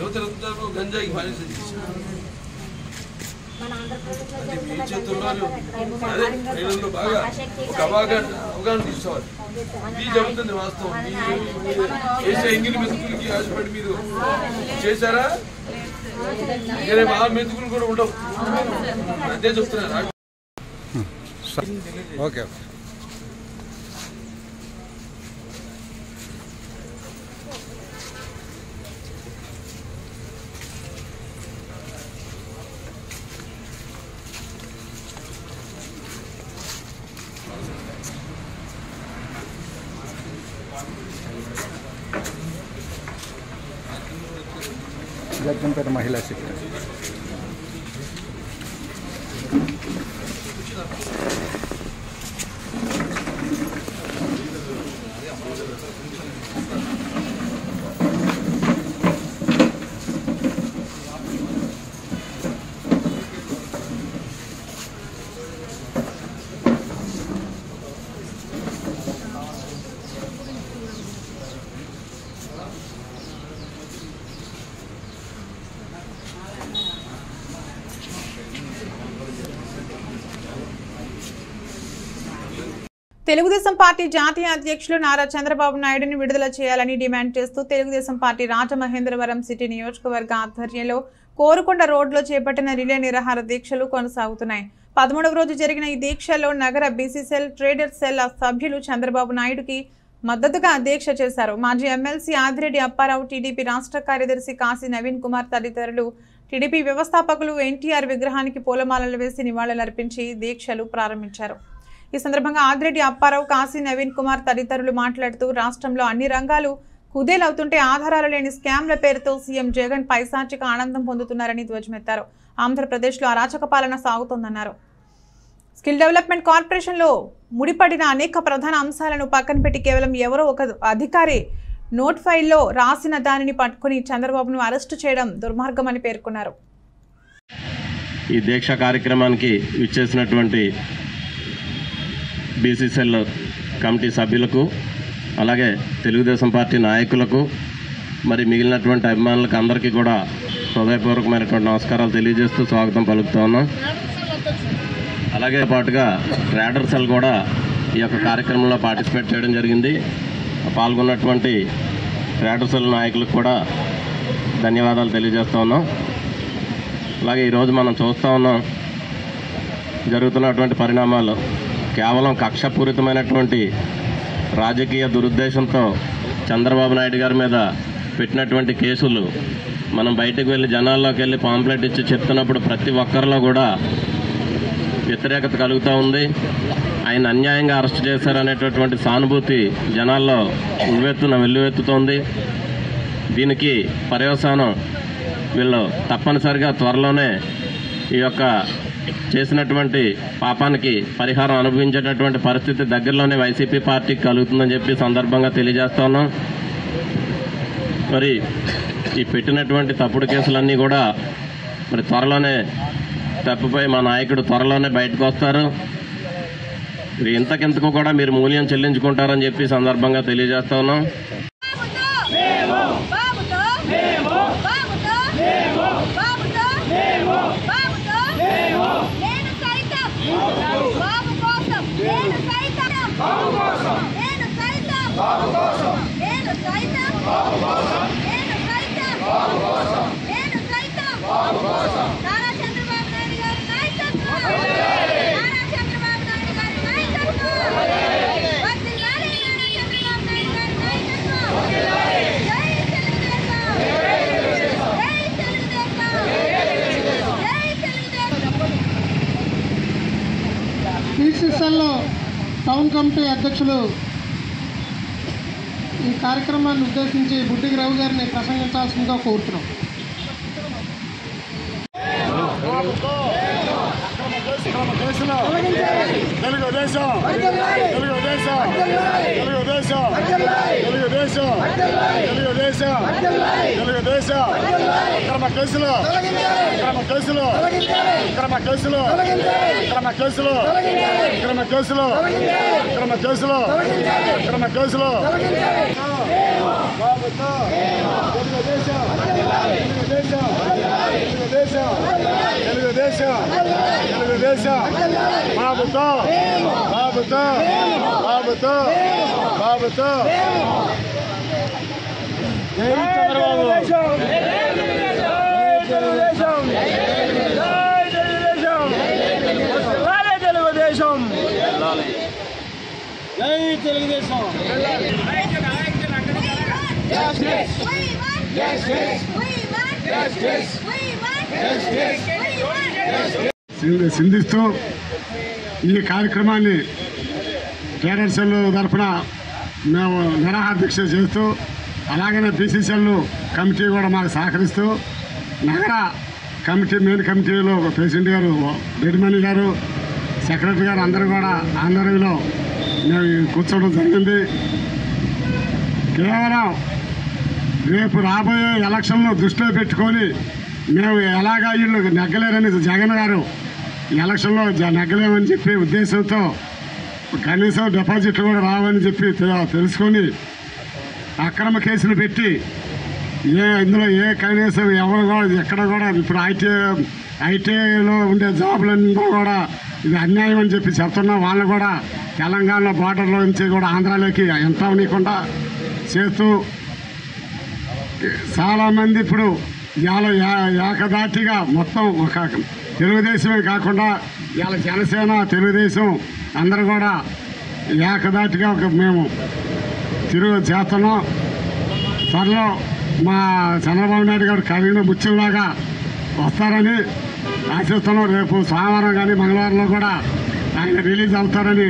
యువతలందరూ గంజాయికి బానిసలు చేశాడు అది మీ చేతుల్లోనే ఉంది. అదే ప్రజల్లో బాగా ఒక అవగాహన అవగాహన తీసుకోవాలి. ఇది జరుగుతుంది వాస్తవం. చేసే ఎంగిలి మెతుకులకి ఆశపడి మీరు చేశారా? వేరే బాగా మెతుకులు కూడా ఉండవు. అదే చెప్తున్నారు hmm. ఓకే జగ్గంపేట మహిళా శక్తి తెలుగుదేశం పార్టీ జాతీయ అధ్యక్షులు నారా చంద్రబాబు నాయుడుని విడుదల చేయాలని డిమాండ్ చేస్తూ తెలుగుదేశం పార్టీ రాజమహేంద్రవరం సిటీ నియోజకవర్గ ఆధ్వర్యంలో కోరుకొండ రోడ్లో చేపట్టిన రిలే నిరాహార దీక్షలు కొనసాగుతున్నాయి. పదమూడవ రోజు జరిగిన ఈ దీక్షలో నగర బీసీసెల్ ట్రేడర్ సెల్ సభ్యులు చంద్రబాబు నాయుడుకి మద్దతుగా దీక్ష చేశారు. మాజీ ఎమ్మెల్సీ ఆదిరెడ్డి అప్పారావు టీడీపీ రాష్ట్ర కార్యదర్శి కాశీ నవీన్ కుమార్ తదితరులు టీడీపీ వ్యవస్థాపకులు ఎన్టీఆర్ విగ్రహానికి పూలమాలలు వేసి నివాళులర్పించి దీక్షలు ప్రారంభించారు. ఈ సందర్భంగా ఆదిరెడ్డి అప్పారావు కాశీ నవీన్ కుమార్ తదితరులు మాట్లాడుతూ రాష్ట్రంలో అన్ని రంగాలు కుదేలవుతుంటే ఆధారాలు లేని స్కామ్ల పేరుతో సీఎం జగన్ పైశాచిక ఆనందం పొందుతున్నారని ధ్వజమెత్తారు. ఆంధ్రప్రదేశ్లో అరాచక పాలన సాగుతోందన్నారు. స్కిల్ డెవలప్మెంట్ కార్పొరేషన్లో ముడిపడిన అనేక ప్రధాన అంశాలను పక్కన పెట్టి కేవలం ఎవరో ఒక అధికారి నోట్ ఫైల్లో రాసిన దానిని పట్టుకుని చంద్రబాబును అరెస్టు చేయడం దుర్మార్గమని పేర్కొన్నారు. ఈ దీక్ష కార్యక్రమానికి విచ్చేసినటువంటి బీసీసీఎల్ కమిటీ సభ్యులకు అలాగే తెలుగుదేశం పార్టీ నాయకులకు మరి మిగిలినటువంటి అభిమానులకు అందరికీ కూడా హృదయపూర్వకమైనటువంటి నమస్కారాలు తెలియజేస్తూ స్వాగతం పలుకుతా ఉన్నాం. అలాగే పాటుగా ట్రేడర్ సెల్ కూడా ఈ యొక్క కార్యక్రమంలో పార్టిసిపేట్ చేయడం జరిగింది. పాల్గొన్నటువంటి ట్రేడర్ సెల్ నాయకులకు కూడా ధన్యవాదాలు తెలియజేస్తూ ఉన్నాం. అలాగే ఈరోజు మనం చూస్తూ ఉన్నాం జరుగుతున్నటువంటి పరిణామాలు. కేవలం కక్షపూరితమైనటువంటి రాజకీయ దురుద్దేశంతో చంద్రబాబు నాయుడు గారి మీద పెట్టినటువంటి కేసులు మనం బయటకు వెళ్ళి జనాల్లోకి వెళ్ళి పాంప్లెట్ ఇచ్చి చెప్తున్నప్పుడు ప్రతి ఒక్కరిలో కూడా వ్యతిరేకత కలుగుతూ ఉంది. ఆయన అన్యాయంగా అరెస్ట్ చేశారనేటటువంటి సానుభూతి జనాల్లో ఉవ్వెత్తున వెల్లువెత్తుతోంది. దీనికి పర్యవసానం వీళ్ళు తప్పనిసరిగా త్వరలోనే ఈ యొక్క చేసినటువంటి పాపానికి పరిహారం అనుభవించేటటువంటి పరిస్థితి దగ్గరలోనే వైసీపీ పార్టీకి కలుగుతుందని చెప్పి సందర్భంగా తెలియజేస్తా ఉన్నాం. మరి ఈ పెట్టినటువంటి తప్పుడు కేసులన్నీ కూడా మరి త్వరలోనే తప్పిపోయి మా నాయకుడు త్వరలోనే బయటకు వస్తారు. మరి ఇంతకింతకు కూడా మీరు మూల్యం చెల్లించుకుంటారని చెప్పి సందర్భంగా తెలియజేస్తా ఉన్నాం. టౌన్ కమిటీ అధ్యక్షులు ఈ కార్యక్రమాన్ని ఉద్దేశించి బుడ్డిగి రావు గారిని ప్రసంగించాల్సిందిగా కోరుతున్నాం. తెలుగుదేశం తెలుగుదేశం తెలుగుదేశం. తెలుగుదేశం తెలుగుదేశం తెలుగుదేశం క్రమ కేసులు క్రమ కేసులు క్రమ కేసులు క్రమ కేసులు క్రమ కేసులు క్రమ కేసులు క్రమ కేసులు తెలుగుదేశం తెలుగుదేశం తెలుగుదేశం తెలుగుదేశం తెలుగుదేశం బాబుతో బాబుతో బాబుతో బాబుతో జై చంద్రబాబు. తెలుగుదేశం జై తెలుగుదేశం. సింధి- సింధిస్తూ ఈ కార్యక్రమాన్ని కేడర్సెల్ తరఫున మేము నిరాహార దీక్ష చేస్తూ అలాగనే బీసీసీఎల్ కమిటీ కూడా మాకు సహకరిస్తూ నగర కమిటీ మెయిన్ కమిటీలో ప్రెసిడెంట్ గారు రెడ్డిమణి గారు సెక్రటరీ గారు అందరూ కూడా ఆంధ్రలో మేము కూర్చోవడం జరిగింది. కేవలం రేపు రాబోయే ఎలక్షన్లో దృష్టిలో పెట్టుకొని మేము ఎలాగా వీళ్ళు నెగ్గలేరని జగన్ గారు ఎలక్షన్లో జ- నెగ్గలేమని చెప్పి ఉద్దేశంతో కనీసం డిపాజిట్లు కూడా రావని చెప్పి తెలుసుకొని అక్రమ కేసులు పెట్టి ఏ ఇందులో ఏ కనీసం ఎవరు కూడా ఎక్కడ కూడా ఇప్పుడు ఐటీ ఐటీలో ఉండే జాబులందరూ కూడా ఇది అన్యాయం అని చెప్పి చెప్తున్నా వాళ్ళు కూడా తెలంగాణ బార్డర్లో నుంచి కూడా ఆంధ్రాలోకి ఎంత ఉండకుండా చేస్తూ చాలామంది ఇప్పుడు ఇవాళ ఏకదాటిగా మొత్తం ఒక తెలుగుదేశమే కాకుండా ఇవాళ జనసేన తెలుగుదేశం అందరూ కూడా ఏకదాటిగా ఒక మేము తిరుగు చేస్తున్నాం త్వరలో మా చంద్రబాబు నాయుడు గారు కలిగిన ముత్యంలాగా వస్తారని ఆశిస్తున్నాం రేపు సోమవారం కానీ మంగళవారంలో కూడా ఆయన రిలీజ్ అవుతారని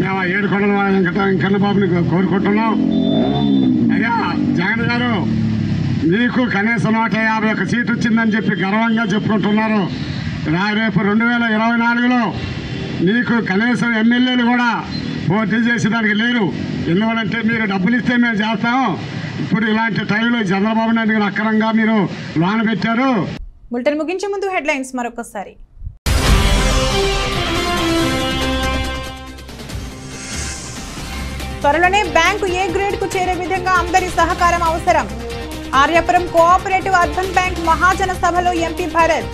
మేము ఆ ఏడుకొండల వెంకట వెంకన్నబాబుని కోరుకుంటున్నాం. అయ్యా జగన్ గారు మీకు కనీసం నూట యాభై ఒక సీట్ వచ్చిందని చెప్పి గర్వంగా చెప్పుకుంటున్నారు. రేపు రెండు వేల ఇరవై నాలుగులో మీకు కనీసం ఎమ్మెల్యేలు కూడా పోటీ చేసేదానికి లేరు. ఎందుకంటే మీరు డబ్బులు ఇస్తే మేము చేస్తాం. ఇప్పుడు ఇలాంటి టైంలో చంద్రబాబు నాయుడు అక్రమంగా మీరు లోన పెట్టారు. బులెటిన్ ముగించే ముందు హెడ్లైన్స్ మరొకసారి. త్వరలోనే బ్యాంకు ఏ గ్రేడ్కు చేరే విధంగా అందరి సహకారం అవసరం. ఆర్యాపురం కోఆపరేటివ్ అర్బన్ బ్యాంక్ మహాజన సభలో ఎంపీ భరత్.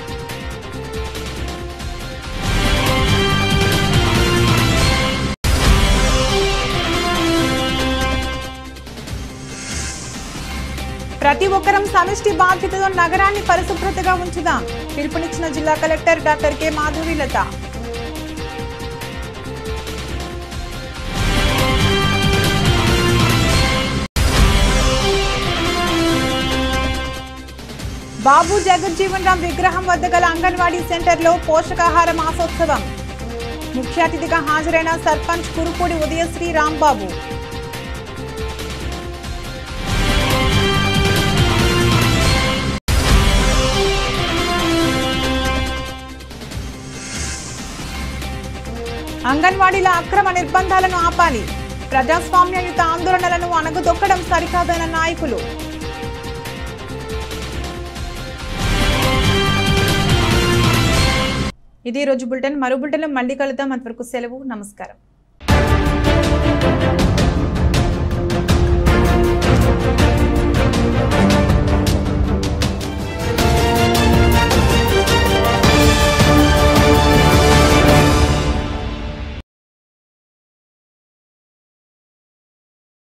ప్రతి ఒక్కరం సమిష్టి బాధ్యతతో నగరాన్ని పరిశుభ్రతగా ఉంచుదాం. పిలుపునిచ్చిన జిల్లా collector doctor K. Madhavilatha Babu Jagjivan Ram విగ్రహం వద్ద గల అంగన్వాడీ సెంటర్లో పోషకాహార మాసోత్సవం. ముఖ్య అతిథిగా హాజరైన సర్పంచ్ కురుపూడి ఉదయశ్రీ రాంబాబు. అంగన్వాడీల అక్రమ నిర్బంధాలను ఆపాలి. ప్రజాస్వామ్యయుత ఆందోళనలను అణగదొక్కడం సరికాదన్న నాయకులు. ఇది రోజు బులెటిన్. మరో బులెటిన్ మళ్ళీ కలుద్దాం. అంతవరకు సెలవు. నమస్కారం.